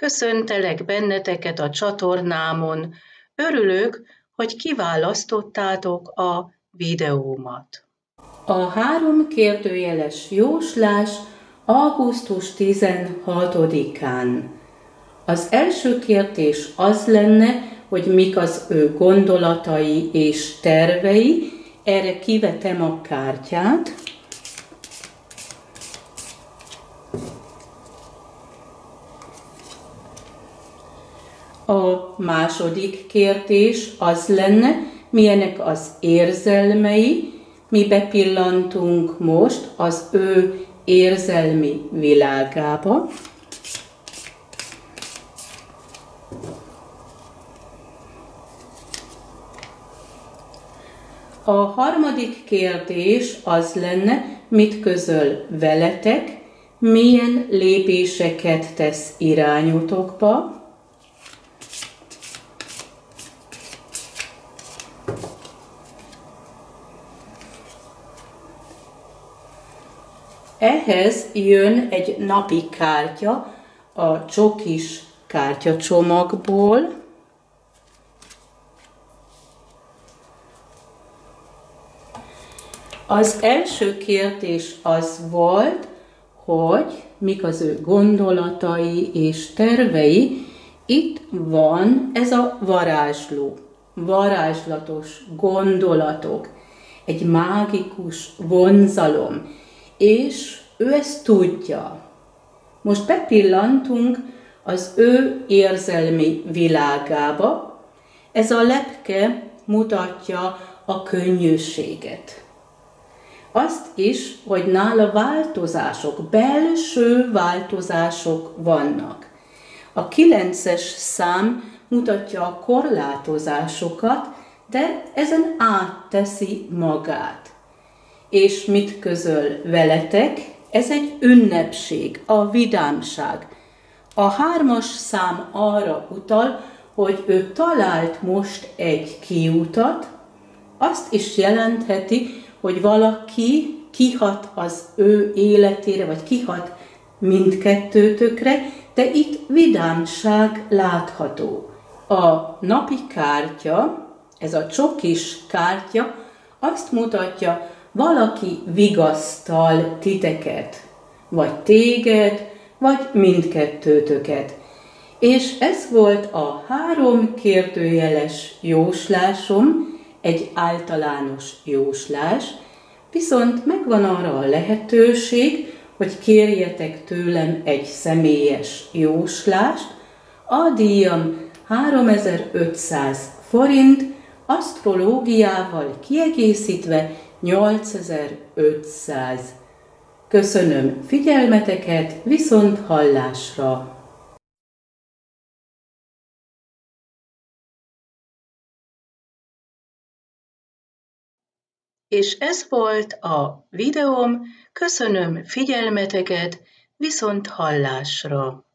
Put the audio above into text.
Köszöntelek benneteket a csatornámon. Örülök, hogy kiválasztottátok a videómat. A három kérdőjeles jóslás augusztus 16-án. Az első kérdés az lenne, hogy mik az ő gondolatai és tervei. Erre kivetem a kártyát. A második kérdés az lenne, milyenek az érzelmei, mi bepillantunk most az ő érzelmi világába. A harmadik kérdés az lenne, mit közöl veletek, milyen lépéseket tesz irányotokba, Ehhez jön egy napi kártya a csokis kártyacsomagból, Az első kérdés az volt, hogy mik az ő gondolatai és tervei. Itt van ez a varázsló, varázslatos gondolatok, egy mágikus vonzalom, és ő ezt tudja. Most bepillantunk az ő érzelmi világába. Ez a lepke mutatja a könnyűséget. Azt is, hogy nála változások, belső változások vannak. A kilences szám mutatja a korlátozásokat, de ezen átteszi magát és mit közöl veletek, ez egy ünnepség, a vidámság. A hármas szám arra utal, hogy ő talált most egy kiutat, azt is jelentheti, hogy valaki kihat az ő életére, vagy kihat mindkettőtökre, de itt vidámság látható. A napi kártya, ez a csokis kártya azt mutatja, valaki vigasztal titeket, vagy téged, vagy mindkettőtöket. És ez volt a három kérdőjeles jóslásom, egy általános jóslás, viszont megvan arra a lehetőség, hogy kérjetek tőlem egy személyes jóslást, a díjam 3500 forint, asztrológiával kiegészítve 8500. Köszönöm figyelmeteket, viszont hallásra! És ez volt a videóm, köszönöm figyelmeteket, viszont hallásra!